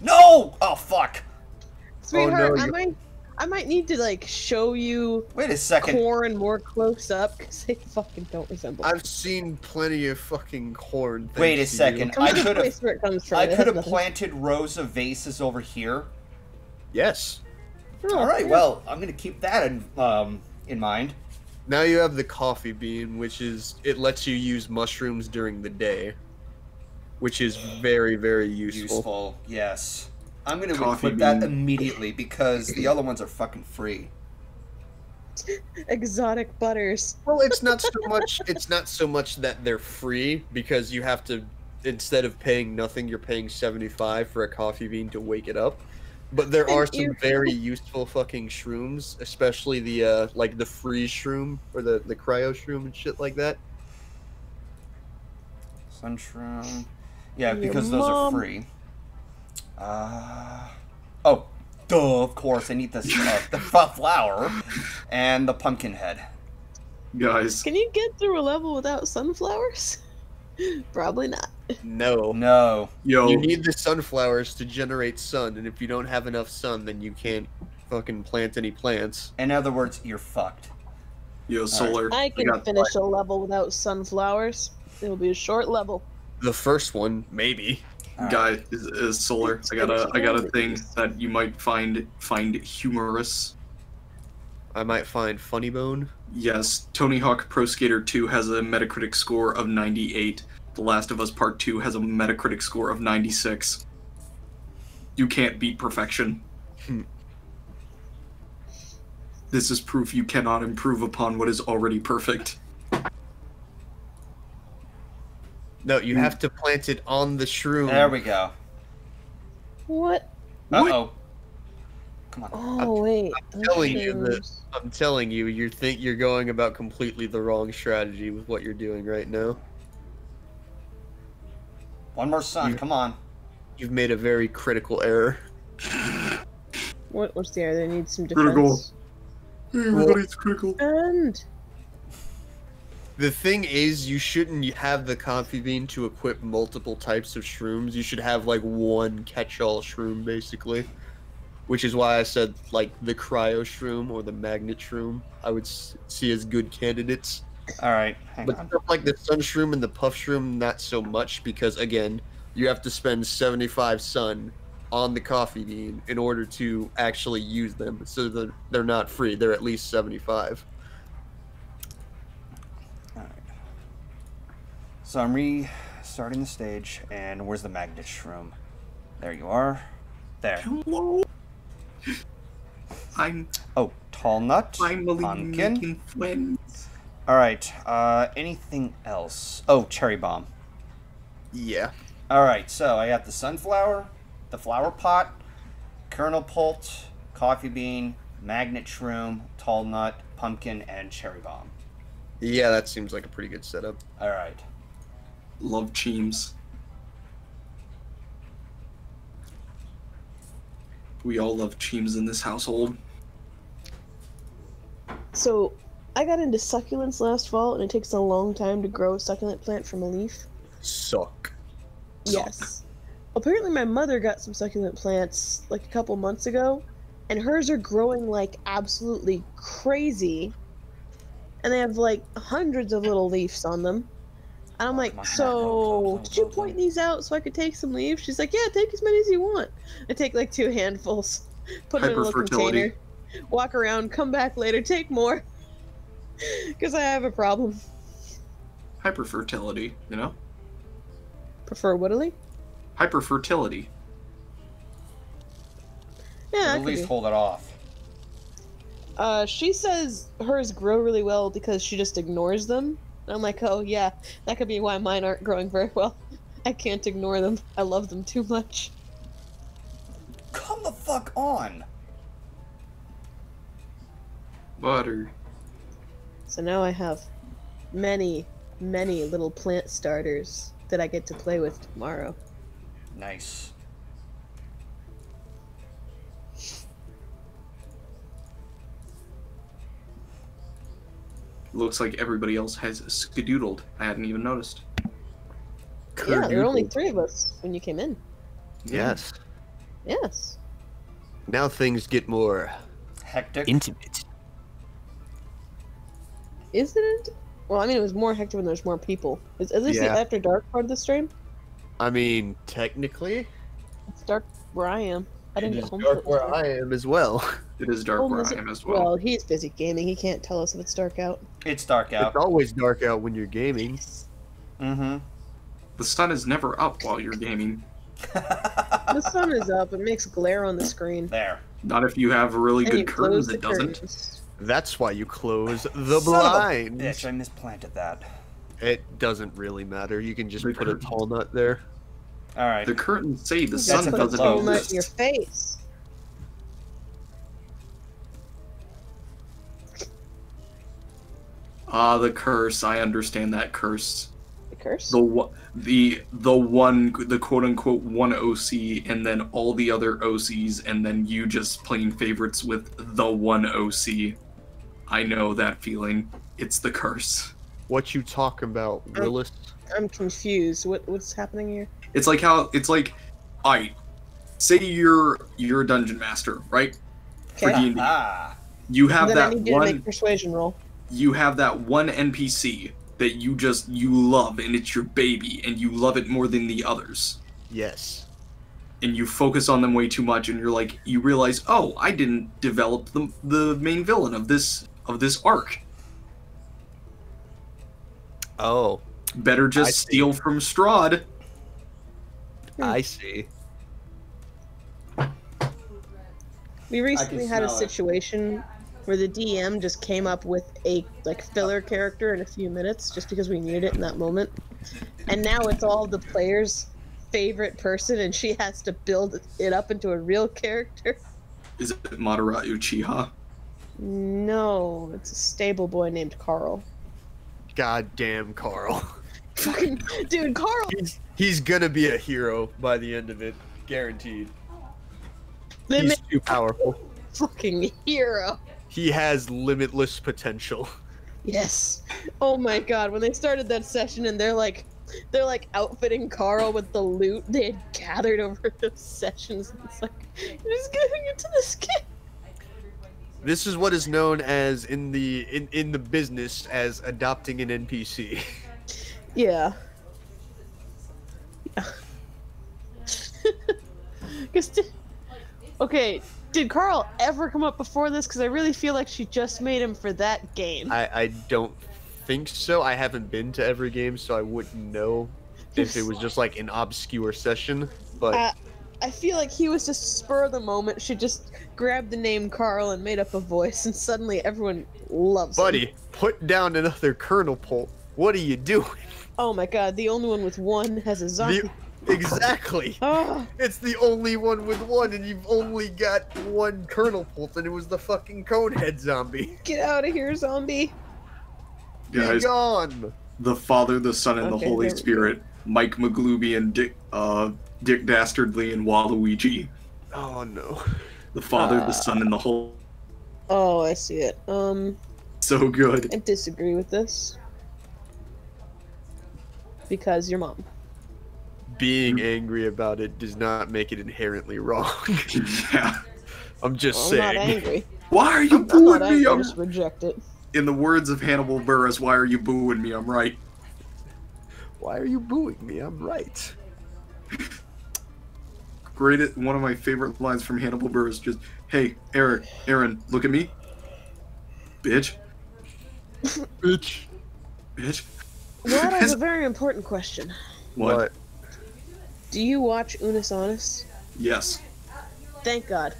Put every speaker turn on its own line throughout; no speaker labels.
No! Oh fuck!
Sweetheart, I
you-
might, I might need to like show you
Wait a second.
corn more close up because they fucking don't resemble.
I've seen plenty of fucking corn.
Wait a second. I could have
where it comes from.
I could have planted rows of vases over here.
Yes.
Oh,
All right,
yeah.
well, I'm gonna keep that in um in mind.
Now you have the coffee bean, which is it lets you use mushrooms during the day, which is very very useful.
Useful, yes. I'm gonna
Coffee
equip that immediately because the other ones are fucking free.
exotic butters.
Well, it's not so much. It's not so much that they're free because you have to instead of paying nothing, you're paying seventy five for a coffee bean to wake it up. But there are some
Ew.
very useful fucking shrooms, especially the uh like the freeze shroom or the the cryo shroom and shit like that.
Sunshroom. Yeah,
Your
because those are free. Uh oh, duh. Of course, I need this uh, the f- flower and the pumpkin head.
Guys,
Can you get through a level without sunflowers? Probably not.
No.
No,
yo,
You need the sunflowers to generate sun, and if you don't have enough sun, then you can't fucking plant any plants.
in other words, you're fucked.
yo, solar.
I can
got
finish a level without sunflowers. It'll be a short level.
The first one, maybe.
All right.
guy is, is solar. I got a I got a thing that you might find find humorous.
I might find Funny Bone.
Yes, Tony Hawk Pro Skater 2 has a Metacritic score of 98. The Last of Us Part 2 has a Metacritic score of 96. You can't beat perfection.
Hmm.
This is proof you cannot improve upon what is already perfect.
No, you have to plant it on the shroom.
There we go.
What?
Uh oh. Come on.
Oh wait. those
telling you that-
shoes.
I'm telling you, you think you're going about completely the wrong strategy with what you're doing right now.
One more sun.
You-
Come on.
You've made a very critical error.
What? What's the other? They need some defense.
Critical. Everybody's critical.
And
The thing is, you shouldn't have the coffee bean to equip multiple types of shrooms. You should have like one catch-all shroom, basically. Which is why I said like the cryo shroom or the magnet shroom. I would s- see as good candidates.
All right. Hang
But
on.
stuff like the sun shroom and the puff shroom, not so much because again, you have to spend 75 sun on the coffee bean in order to actually use them. So they're, they're not free. They're at least 75.
All right. So I'm restarting the stage, and where's the magnet shroom? There you are. There.
Hello. I'm
Oh, tall nut.
finally
Pumpkin.
making friends.
All right. Uh, anything else? Oh, cherry bomb.
Yeah.
All right. So I got the sunflower, the flower pot, kernel pult, coffee bean, magnet shroom, tall nut, pumpkin, and cherry bomb.
Yeah, that seems like a pretty good setup.
All right.
Love Cheems. We all love Cheems in this household.
so, I got into succulents last fall, and it takes a long time to grow a succulent plant from a leaf.
Suck.
Yes. Apparently, my mother got some succulent plants like a couple months ago, and hers are growing like absolutely crazy. And they have like hundreds of little leaves on them. And I'm like,
Come on, come on,
so did you point these out so I could take some leaves? She's like, yeah, take as many as you want. I take like two handfuls, put them in a little container, walk around, come back later, take more. Because I have a problem.
Hyperfertility, you know?
Prefer Woodley?
Hyperfertility.
Yeah,
at least
be.
hold it off.
Uh, she says hers grow really well because she just ignores them. And I'm like, oh yeah, that could be why mine aren't growing very well. I can't ignore them. I love them too much.
Come the fuck on.
Butter.
So now I have many, many little plant starters that I get to play with tomorrow.
Nice.
Looks like everybody else has skedoodled. I hadn't even noticed.
Yeah, there were only three of us when you came in.
Yes.
Yes.
Now things get more
Hectic.
intimate.
Isn't it? Well, I mean, it was more hectic when there's more people. Is, is this
Yeah.
the after dark part of the stream?
I mean, technically,
It's dark where I am. I didn't
it
get
is
home.
dark
till it was
where. I am as well.
It is dark
Oh,
where
is
I
it?
am as well.
Well, he's busy gaming. He can't tell us if it's dark out.
it's dark out.
It's always dark out when you're gaming.
Mm-hmm.
The sun is never up while you're gaming.
The sun is up. It makes glare on the screen.
there.
Not if you have really
And
good curtains, it doesn't.
curtains.
That's why you close the
Son of a
blinds.
Bitch, I misplanted that.
It doesn't really matter. You can just
The
put a
curtains.
tall nut there.
All right.
The curtains say the
You
sun
put a
That's
doesn't
low.
tall in your face.
Ah, the curse. I understand that curse.
The curse.
The one, the the one, the quote unquote one OC, and then all the other OCs, and then you just playing favorites with the one OC. I know that feeling. It's the curse.
What you talking about, Willis?
I'm confused. What what's happening here?
It's like how it's like, I say you're you're a dungeon master, right? For
Okay.
D&D.
Ah.
You have
then I
that
need you to
one.
make persuasion roll.
You have that one NPC that you just you love and it's your baby and you love it more than the others
Yes.
and you focus on them way too much and you're like you realize oh I didn't develop the the main villain of this of this arc
Oh,
better
I
just
see.
steal from Strahd.
I see.
We recently had a
situation it.
Situation where the DM just came up with a like filler character in a few minutes just because we needed it in that moment. And now it's all the player's favorite person and she has to build it up into a real character.
is it Madara Uchiha
No, it's a stable boy named Carl.
God damn, Carl.
Fucking dude, Carl
He's he's gonna be a hero by the end of it, guaranteed.
the
He's too powerful.
fucking hero.
He has limitless potential.
Yes. Oh my god, when they started that session and they're like they're like outfitting Carl with the loot they had gathered over the sessions. It's like you're just going into this game.
This is what is known as in the in, in the business as adopting an NPC.
Yeah. Yeah. okay, did Carl ever come up before this? Because I really feel like she just made him for that game.
I, I don't think so. I haven't been to every game, so I wouldn't know if it was just like an obscure session. But
Uh, I feel like he was just spur of the moment. She just grabbed the name Carl and made up a voice, and suddenly everyone loves him.
buddy, put down another kernel pult. What are you doing?
Oh my god, the only one with one has a zombie.
The- exactly.
Oh,
It's the only one with one, and you've only got one kernel pult, and it was the fucking conehead zombie.
get out of here, zombie.
Be gone.
the Father the Son and
Okay,
the Holy
there we go.
Spirit Mike McGlooby and Dick uh Dick Dastardly and Waluigi
Oh no.
the Father
Uh.
the Son and the Holy
Oh, I see it. Um,
so good
I disagree with this. Because your mom.
Being angry about it does not make it inherently wrong.
yeah
I'm just
I'm not
saying.
angry.
why are you
I'm
booing
angry,
me
I
I'm
just reject it.
in the words of Hannibal Buress, why are you booing me? I'm right.
Why are you booing me? I'm right.
Great. One of my favorite lines from Hannibal Buress just, "Hey, Eric, Aaron, look at me, bitch,
Bitch.
bitch."
Well, that is a very important question.
What?
Do you watch Unus Annus?
Yes.
Thank God.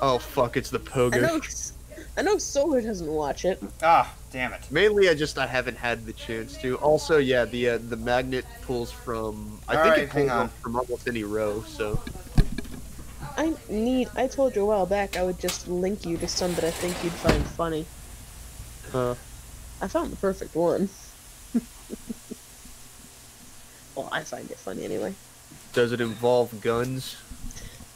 Oh fuck! It's the
I
pogo.
know. I know Solar doesn't watch it.
Ah, damn it.
Mainly, I just I haven't had the chance to. Also, yeah, the uh, the magnet pulls from. I
All
think
right,
it pulls
on.
from almost any row. So
I need. I told you a while back I would just link you to some that I think you'd find funny.
uh,
I found the perfect one. well, I find it funny anyway.
does it involve guns?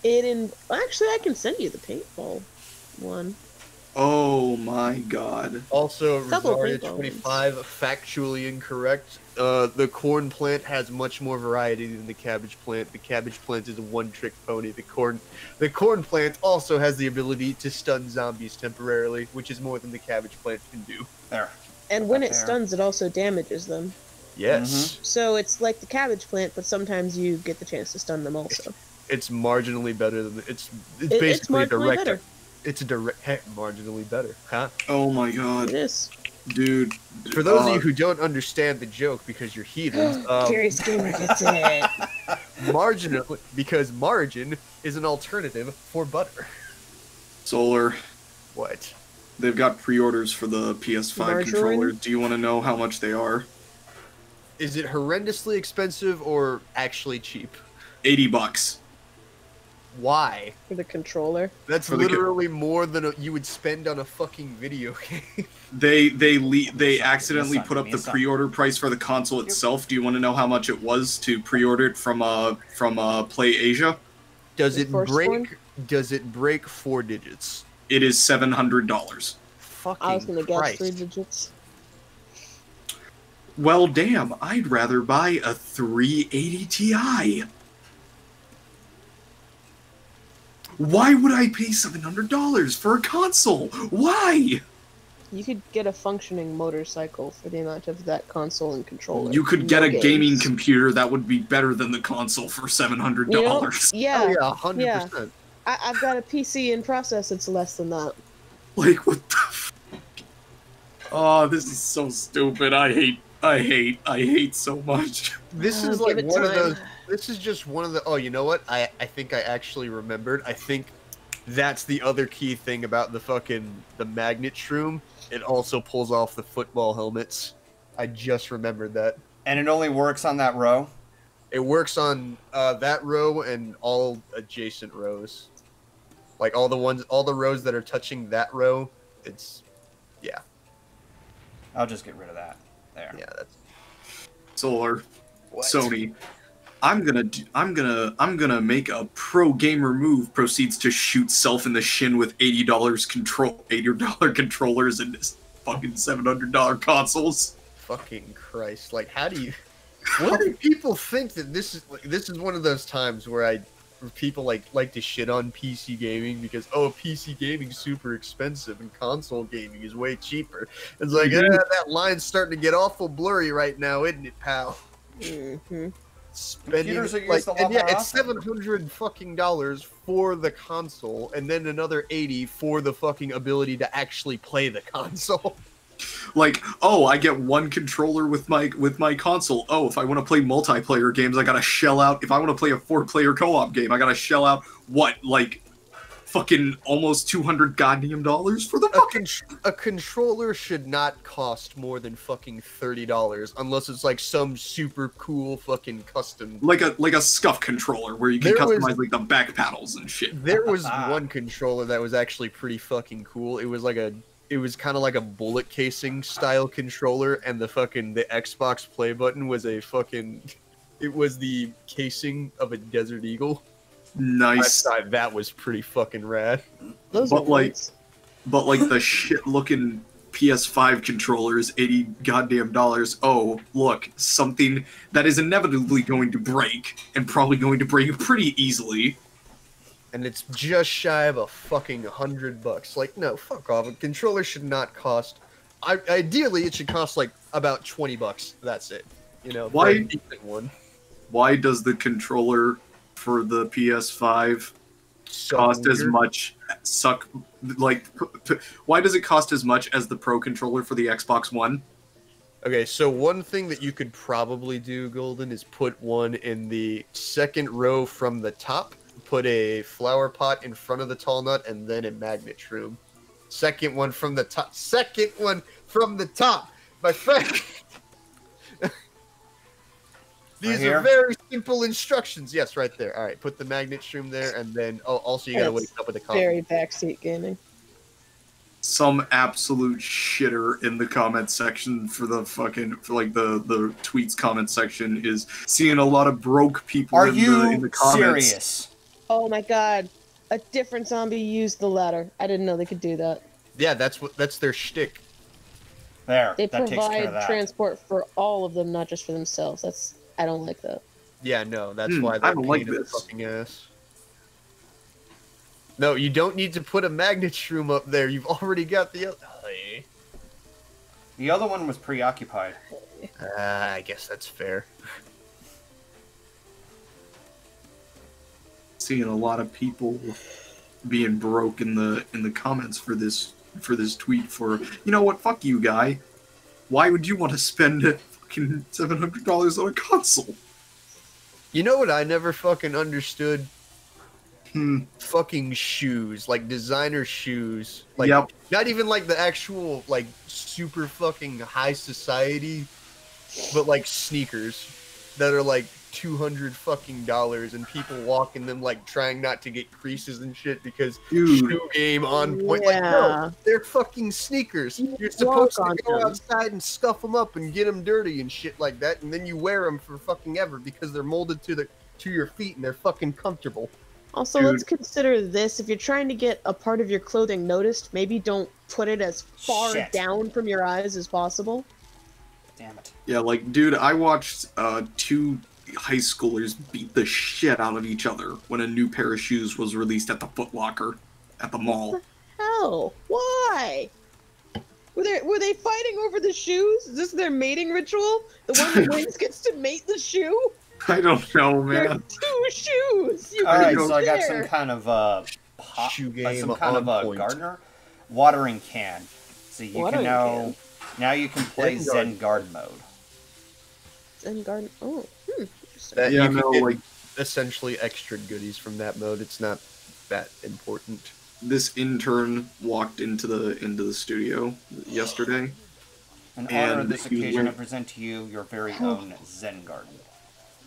It in actually I can send you the paintball one.
Oh my god.
Also, Rosaria 25, factually incorrect. Uh, the corn plant has much more variety than the cabbage plant. The cabbage plant is a one-trick pony. The corn, the corn plant also has the ability to stun zombies temporarily, which is more than the cabbage plant can do.
There.
And when
Up
it
there.
stuns, it also damages them.
Yes,
So it's like the cabbage plant, but sometimes you get the chance to stun them also.
it's marginally better than the, it's. It's
It- it's
basically a
marginally
direct.
better.
It's a direct. Heck, marginally better, huh?
Oh my god,
Yes.
dude.
For those
uh,
of you who don't understand the joke because you're heathens, um,
Curious Gamer gets it.
marginal because margin is an alternative for butter.
Solar,
What?
they've got pre-orders for the PS5
Margarine?
controller. Do you want to know how much they are?
Is it horrendously expensive or actually cheap?
80 bucks.
Why?
For the controller.
That's
For the co-
literally more than a, you would spend on a fucking video game.
They they le- they
Son,
accidentally
give me a
put up the
son.
pre-order price for the console itself. Do you want to know how much it was to pre-order it from uh from uh Play Asia?
Does
The
it break?
one?
Does it break four digits?
It is seven hundred dollars.
Fucking
I was gonna guess three digits.
Well, damn, I'd rather buy a 380 Ti. Why would I pay $700 for a console? Why?
You could get a functioning motorcycle for the amount of that console and controller.
You could get
No
a gaming computer that would be better than the console for $700.
You know, yeah,
Oh yeah, hundred
yeah.
percent.
I, I've got a PC in process. It's less than that.
Like, what the fuck? Oh, this is so stupid. I hate, I hate, I hate so much.
This
Uh,
is like
it
one of those. This is just one of the. Oh, you know what? I I think I actually remembered. I think that's the other key thing about the fucking the magnet shroom. It also pulls off the football helmets. I just remembered that.
And it only works on that row.
It works on uh, that row and all adjacent rows. Like all the ones, all the rows that are touching that row. It's yeah,
I'll just get rid of that. There.
yeah. That's
Solar,
what?
Sony. I'm gonna, do, I'm gonna, I'm gonna make a pro gamer move. Proceeds to shoot self in the shin with eighty dollars control, eighty dollar controllers and this fucking seven hundred dollar consoles.
Fucking Christ! Like, how do you? What do people think that this is? Like, this is one of those times where I, where people like like to shit on PC gaming because oh, PC gaming's super expensive and console gaming is way cheaper. It's like
Mhm.
eh, that line's starting to get awful blurry right now, isn't it, pal?
hmm
Spending
Computers are
like,
a lot
and yeah,
more
it's seven hundred fucking dollars for the console, and then another eighty for the fucking ability to actually play the console.
Like, oh, I get one controller with my with my console. Oh, if I want to play multiplayer games, I gotta shell out. If I want to play a four player co op game, I gotta shell out what like fucking almost two hundred goddamn dollars for the
a,
fucking.
con- a controller should not cost more than fucking thirty dollars unless it's like some super cool fucking custom.
Like a like a SCUF controller where you can
There was-
customize like the back paddles and shit.
There was one controller that was actually pretty fucking cool. It was like a, it was kind of like a bullet casing style controller, and the fucking the Xbox play button was a fucking, it was the casing of a Desert Eagle. I
Nice.
thought that was pretty fucking rad.
Those
But, like-
nice.
But like the shit looking PS5 controllers, eighty goddamn dollars. Oh, look, something that is inevitably going to break and probably going to break pretty easily.
And it's just shy of a fucking hundred bucks. Like, no, fuck off. A controller should not cost. I, ideally, it should cost like about twenty bucks. That's it. You know,
Why-
one.
Why does the controller for the PS5
So
cost as much? Suck like. p- p- Why does it cost as much as the Pro controller for the Xbox One?
Okay, so one thing that you could probably do, Golden, is put one in the second row from the top. Put a flower pot in front of the tall nut, and then a magnet shroom. Second one from the top. Second one from the top, my friend. These
here?
are very simple instructions. Yes, right there. All right, put the magnet shroom there, and then oh, also you gotta
That's
wake up with the coffee.
Very backseat gaming.
Some absolute shitter in the comment section for the fucking for like the the tweets comment section is seeing a lot of broke people
Are
in,
you
the, in the comments.
serious?
Oh my god. A different zombie used the ladder. I didn't know they could do that.
Yeah, that's what that's their shtick.
There,
They
that takes care of
provide
that.
transport for all of them, not just for themselves. That's I don't like that.
Yeah, no, that's
Hmm,
why
I
they're
don't
pain
like
in the
this.
fucking ass. No, you don't need to put a magnet shroom up there. You've already got the. oth- Hey.
the other one was preoccupied.
Ah, I guess that's fair.
Seeing a lot of people being broke in the in the comments for this for this tweet for you know what fuck you guy why would you want to spend fucking seven hundred dollars on a console
You know what I never fucking understood?
hmm
Fucking shoes, like designer shoes. Like
Yep.
not even like the actual like super fucking high society, but like sneakers that are like two hundred fucking dollars, and people walking them like trying not to get creases and shit because
dude
shoe game on point. Like no,
Yeah.
they're fucking sneakers.
You
You're supposed to go
them.
outside and scuff them up and get them dirty and shit like that, and then you wear them for fucking ever because they're molded to the to your feet and they're fucking comfortable.
Also,
Dude.
let's consider this: if you're trying to get a part of your clothing noticed, maybe don't put it as far
Shit.
down from your eyes as possible.
Damn it.
yeah like dude i watched uh two high schoolers beat the shit out of each other when a new pair of shoes was released at the Foot Locker at the mall
Hell, why? Were they were they fighting over the shoes? Is this their mating ritual? The one who wins gets to mate the shoe.
i don't know
There are
man
two shoes. You
All
can
so I got some kind of uh, pop,
Shoe
uh, some kind of a
point.
gardener watering can. So you
Watering
can now
can.
now you can play
Zen
Zen guard mode.
Zen garden. Oh. Interesting.
That
yeah
you can
no
get
like
essentially extra goodies from that mode. It's not that important.
this intern walked into the into the studio yesterday
In honor of
And
this
you
occasion, I
went-
present to you your very own Zen garden.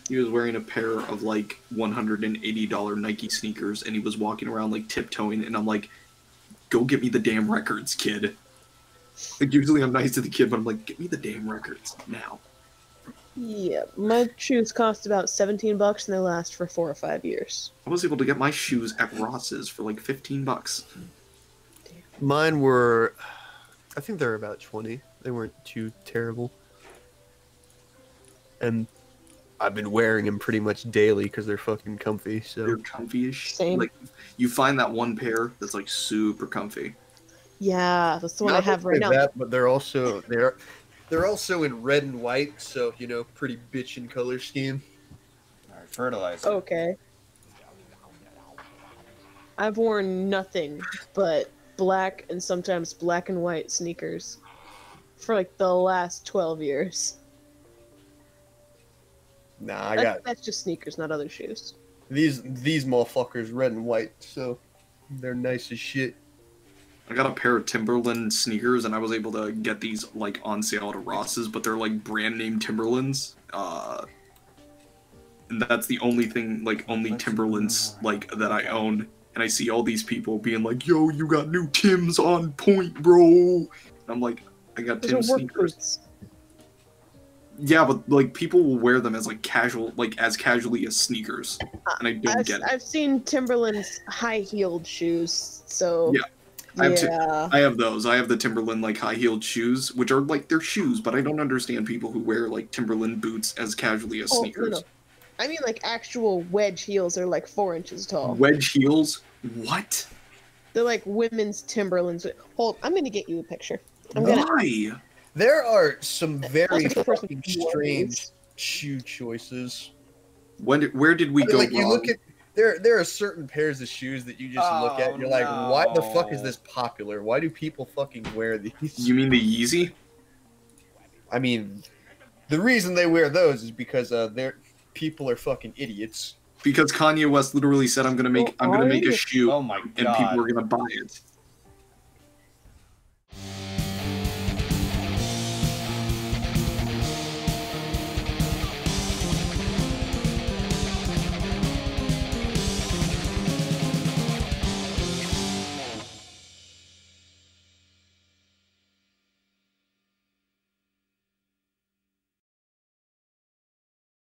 He was wearing a pair of like $180 Nike sneakers and he was walking around like tiptoeing and I'm like, go get me the damn records, kid. Like usually I'm nice to the kid, but I'm like, get me the damn records now.
Yeah, my shoes cost about seventeen bucks and they last for four or five years.
I was able to get my shoes at Ross's for like 15 bucks.
Mine were, I think they're about twenty. They weren't too terrible, and I've been wearing them pretty much daily because they're fucking comfy.
So They're
So
comfy-ish.
Same.
Like you find that one pair that's like super comfy.
Yeah, that's the one I have right now.
That, but they're also they're they're also in red and white. So you know, pretty bitchin' color scheme.
All right, fertilizer.
Okay. I've worn nothing but black and sometimes black and white sneakers for like the last 12 years.
Nah, I
That's,
got
that's just sneakers, not other shoes.
these these motherfuckers red and white. So they're nice as shit.
I got a pair of Timberland sneakers, and I was able to get these like on sale at Ross's, but they're like brand name Timberlands. Uh, and that's the only thing, like only
Let's
Timberlands like that I own. And I see all these people being like, "Yo, you got new Tims on point, bro." And I'm like, "I got
Those
Tim sneakers." Yeah, but like people will wear them as like casual, like as casually as sneakers, and I don't
I've,
get it.
I've seen Timberland's high heeled shoes, so.
Yeah, I have to-
yeah.
I have those. I have the Timberland like high heeled shoes, which are like they're shoes, but I don't understand people who wear like Timberland boots as casually as
Oh, no,
sneakers.
no. I mean, like actual wedge heels are like four inches tall.
Wedge heels? What?
They're like women's Timberlands. Hold, I'm gonna get you a picture. I'm gonna.
Why?
There are some very
I'll take a person
fucking strange shoe choices.
When did, where did we
I mean,
go
like you
wrong?
look at there there are certain pairs of shoes that you just oh, look at and you're no. like, why the fuck is this popular? Why do people fucking wear these?
You mean the Yeezy?
I mean, the reason they wear those is because uh, they're people are fucking idiots.
Because Kanye West literally said, "I'm gonna make
well,
I'm gonna make a shoe,
oh my God.
and people are gonna buy it."